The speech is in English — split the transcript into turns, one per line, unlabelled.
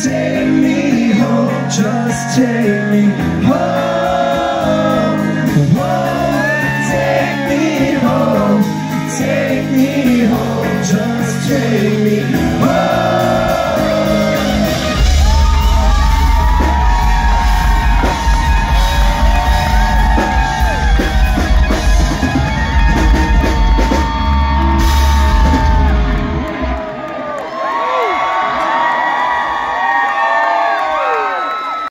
Take me home, just take me home. Oh, take me home, take me home, just take me home.